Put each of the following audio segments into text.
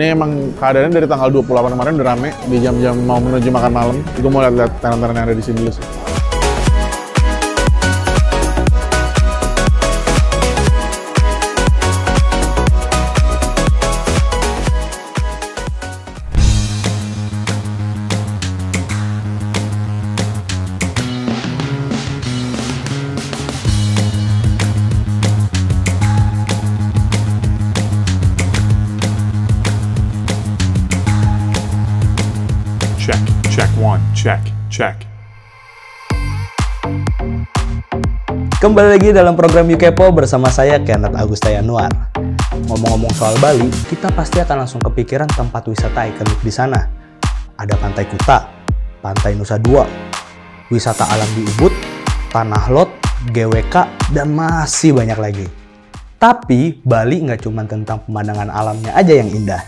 Ini emang keadaannya dari tanggal 28 kemarin udah rame di jam-jam mau menuju makan malam. Gue mau lihat-lihat tenan-tenan yang ada di sini dulu sih. Check check. Kembali lagi dalam program Yukepo bersama saya Kenneth Agusta Yanuar. Ngomong-ngomong soal Bali, kita pasti akan langsung kepikiran tempat wisata ikonik di sana. Ada Pantai Kuta, Pantai Nusa Dua, wisata alam di Ubud, Tanah Lot, GWK, dan masih banyak lagi. Tapi Bali nggak cuma tentang pemandangan alamnya aja yang indah.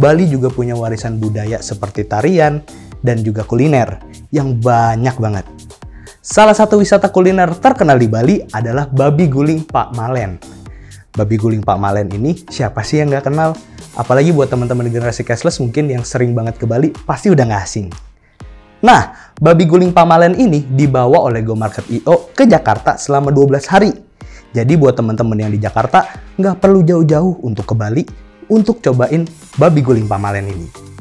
Bali juga punya warisan budaya seperti tarian dan juga kuliner yang banyak banget. Salah satu wisata kuliner terkenal di Bali adalah babi guling Pak Malen. Babi guling Pak Malen ini siapa sih yang nggak kenal? Apalagi buat teman-teman generasi cashless mungkin yang sering banget ke Bali pasti udah nggak asing. Nah, babi guling Pak Malen ini dibawa oleh Go Market IO ke Jakarta selama 12 hari. Jadi buat teman-teman yang di Jakarta nggak perlu jauh-jauh untuk ke Bali untuk cobain babi guling Pak Malen ini.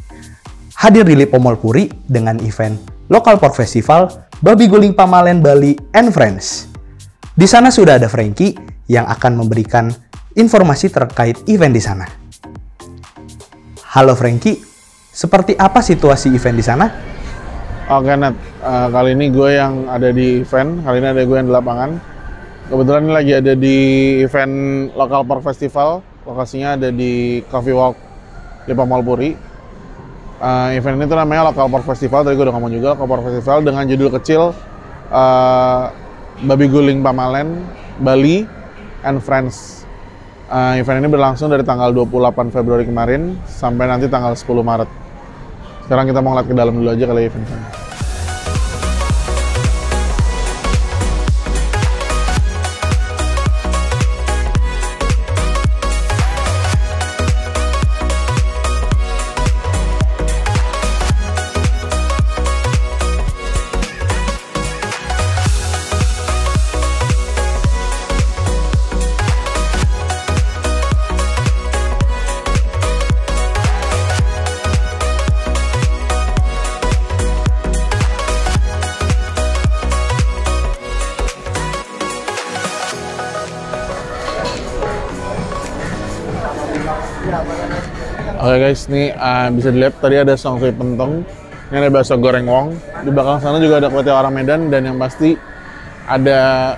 Hadir di Lipo Mall Puri dengan event Local Pork Festival Babi Guling Pamalen Bali and Friends. Di sana sudah ada Frankie yang akan memberikan informasi terkait event di sana. Halo Frankie, seperti apa situasi event di sana? Oke Nat, Eh, kali ini gue yang ada di event, kali ini ada gue yang di lapangan. Kebetulan ini lagi ada di event Local Park Festival, lokasinya ada di Coffee Walk di Mall Eh, event ini tuh namanya Local Park Festival, tadi gue udah ngomong juga, Local Park Festival dengan judul kecil eh, Babi Guling Pamalen, Bali, and Friends. Eh, event ini berlangsung dari tanggal 28 Februari kemarin sampai nanti tanggal 10 Maret. Sekarang kita mau ngeliat ke dalam dulu aja kali event Oke guys, nih uh, bisa dilihat tadi ada songsoy pentong, ini ada bakso goreng wong, di belakang sana juga ada kue orang Medan dan yang pasti ada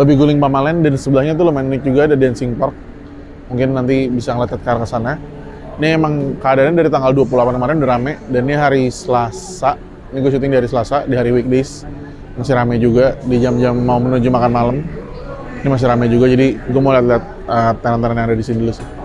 babi guling pamalen dan sebelahnya tuh lumayan unik juga ada dancing pork. Mungkin nanti bisa ngeliat ke arah sana. Ini emang keadaannya dari tanggal 28 kemarin udah rame dan ini hari Selasa. Ini gue syuting di hari Selasa di hari weekdays masih rame juga di jam-jam mau menuju makan malam. Ini masih rame juga jadi gue mau lihat-lihat uh, tenan-tenan yang ada di sini dulu sih.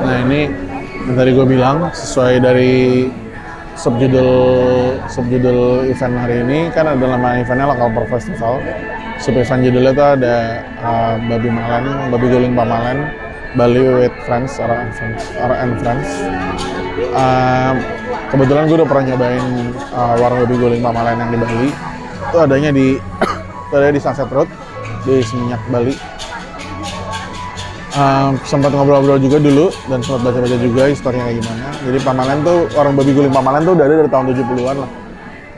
Nah ini yang tadi gue bilang sesuai dari subjudul subjudul event hari ini kan ada nama eventnya Local Pork Festival. Sub event judulnya tuh ada uh, babi malen, babi guling pamalen, Bali with friends, orang and friends. Uh, kebetulan gue udah pernah nyobain uh, warung babi guling pamalen yang di Bali. Itu adanya di itu ada di Sunset Road di Seminyak Bali. Um, sempat ngobrol-ngobrol juga dulu dan sempat baca-baca juga historinya kayak gimana. Jadi Pamalen tuh warung babi guling Pamalen tuh udah ada dari tahun 70-an lah.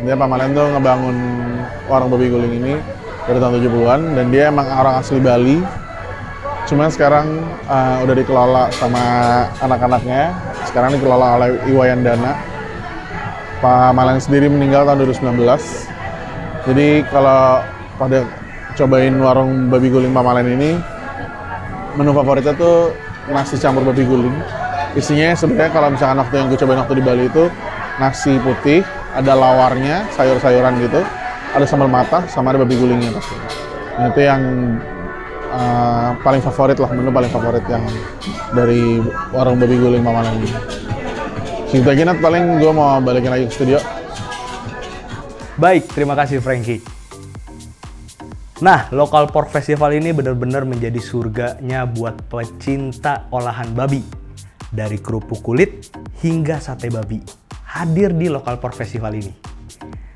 Dia Pamalen tuh ngebangun warung babi guling ini dari tahun 70-an dan dia emang orang asli Bali. Cuman sekarang uh, udah dikelola sama anak-anaknya. Sekarang dikelola oleh Iwayan Dana. Pak Malen sendiri meninggal tahun 2019. Jadi kalau pada cobain warung babi guling Malen ini, menu favoritnya tuh nasi campur babi guling. Isinya sebenarnya kalau misalkan waktu yang gue cobain waktu di Bali itu nasi putih, ada lawarnya, sayur-sayuran gitu, ada sambal mata, sama ada babi gulingnya pasti. Nah, itu yang uh, paling favorit lah, menu paling favorit yang dari warung babi guling. Segitu aja Nat, paling gue mau balikin lagi ke studio. Baik, terima kasih Frankie. Nah, Local Pork Festival ini benar-benar menjadi surganya buat pecinta olahan babi. Dari kerupuk kulit hingga sate babi. Hadir di Local Pork Festival ini.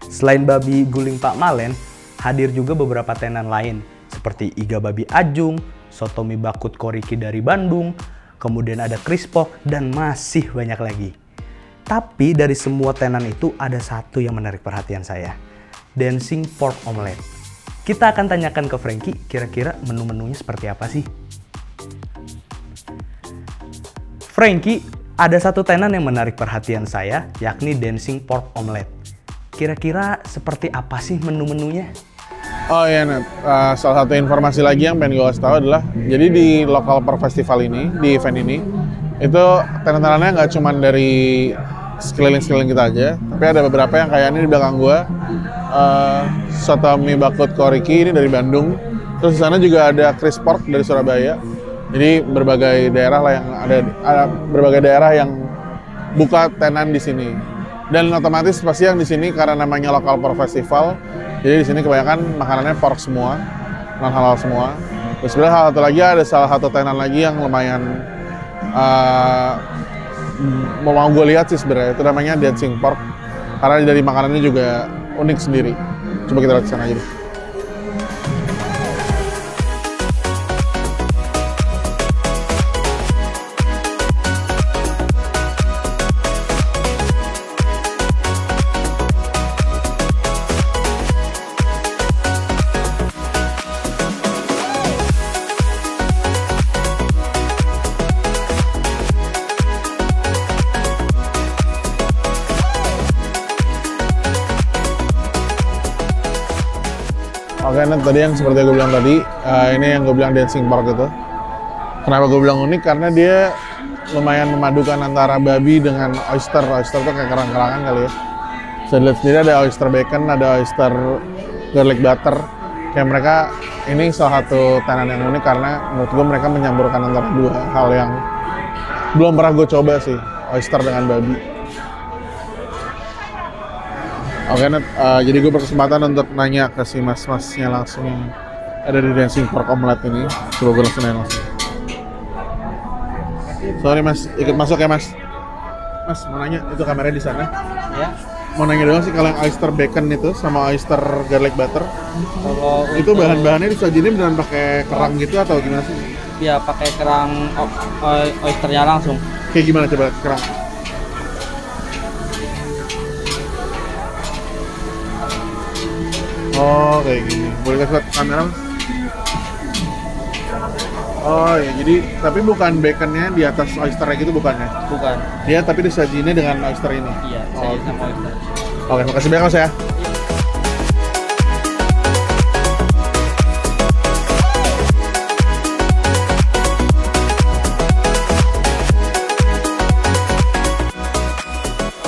Selain babi guling Pak Malen, hadir juga beberapa tenan lain seperti iga babi ajung, soto mie bakut koriki dari Bandung, kemudian ada krispok, dan masih banyak lagi. Tapi dari semua tenan itu ada satu yang menarik perhatian saya. Dancing Pork Omelette. Kita akan tanyakan ke Frankie kira-kira menu-menunya seperti apa sih? Frankie, ada satu tenan yang menarik perhatian saya, yakni Dancing Pork Omelette. Kira-kira seperti apa sih menu-menunya? Oh iya. Uh, salah satu informasi lagi yang pengen gue tahu adalah, jadi di lokal per festival ini, di event ini, itu tenan-tenannya nggak cuma dari sekeliling-sekeliling kita aja, tapi ada beberapa yang kayak ini di belakang gue, uh, soto mie bakut koriki ini dari Bandung, terus di sana juga ada Chris Pork dari Surabaya, jadi berbagai daerah lah yang ada, ada berbagai daerah yang buka tenan di sini. Dan otomatis pasti yang di sini karena namanya lokal pork festival, jadi di sini kebanyakan makanannya pork semua, non halal semua. Terus sebenarnya hal satu lagi ada salah satu tenan lagi yang lumayan uh, mau gue lihat sih sebenarnya itu namanya dancing pork karena dari makanannya juga unik sendiri. Coba kita lihat sana aja deh. Nat, tadi yang seperti gue bilang tadi, uh, ini yang gue bilang dancing pork itu. Kenapa gue bilang unik? Karena dia lumayan memadukan antara babi dengan oyster. Oyster tuh kayak kerang-kerangan kali ya. Saya lihat sendiri ada oyster bacon, ada oyster garlic butter. Kayak mereka, ini salah satu tenan yang unik karena menurut gue mereka menyamburkan antara dua hal yang belum pernah gue coba sih, oyster dengan babi. Oke, Net. Uh, jadi gue berkesempatan untuk nanya ke si mas-masnya langsung yang ada di Dancing Pork Omelette ini. Coba gue langsung nanya langsung. Sorry mas, ikut masuk ya mas. Mas, mau nanya, itu kameranya di sana. ya Mau nanya doang sih kalau yang oyster bacon itu sama oyster garlic butter, kalau itu untuk- bahan-bahannya disajinin dengan pakai kerang gitu atau gimana sih? ya pakai kerang oysternya langsung Kayak gimana coba kerang? Oh, kayak gini. Boleh kasih lihat kamera, Mas? Oh ya, jadi tapi bukan baconnya di atas oysternya gitu bukan ya? bukan Dia tapi disajinnya dengan oyster ini. iya Oh, saya sama oyster Oke, makasih banyak Mas ya.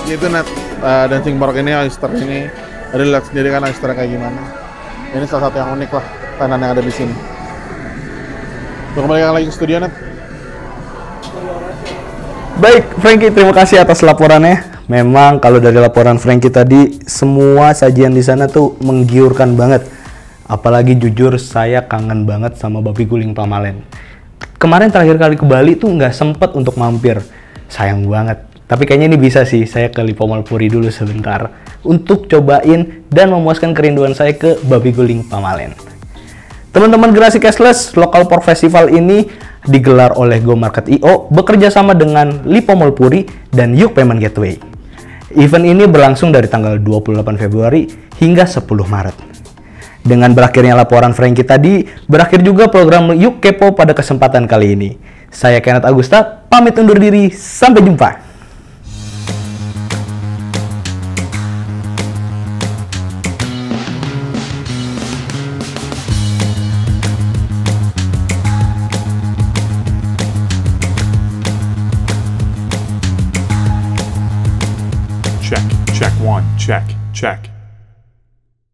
Itu net uh, dancing pork ini oyster ini lihat sendiri kan oyster kayak gimana. Ini salah satu yang unik lah tenan yang ada di sini. Untuk kembali lagi ke studio net. Baik, Frankie, terima kasih atas laporannya. Memang kalau dari laporan Frankie tadi, semua sajian di sana tuh menggiurkan banget. Apalagi jujur, saya kangen banget sama babi guling Pamalen. Kemarin terakhir kali ke Bali tuh nggak sempet untuk mampir. Sayang banget. Tapi kayaknya ini bisa sih, saya ke Lipo Malpuri dulu sebentar. Untuk cobain dan memuaskan kerinduan saya ke babi guling Pamalen. Teman-teman Generasi Cashless, Local Pork Festival ini digelar oleh Go Market IO bekerja sama dengan Lipo Mall Puri dan Yuk Payment Gateway. Event ini berlangsung dari tanggal 28 Februari hingga 10 Maret. Dengan berakhirnya laporan Frankie tadi, berakhir juga program Yuk Kepo pada kesempatan kali ini. Saya Kenneth Agusta, pamit undur diri, sampai jumpa. Check,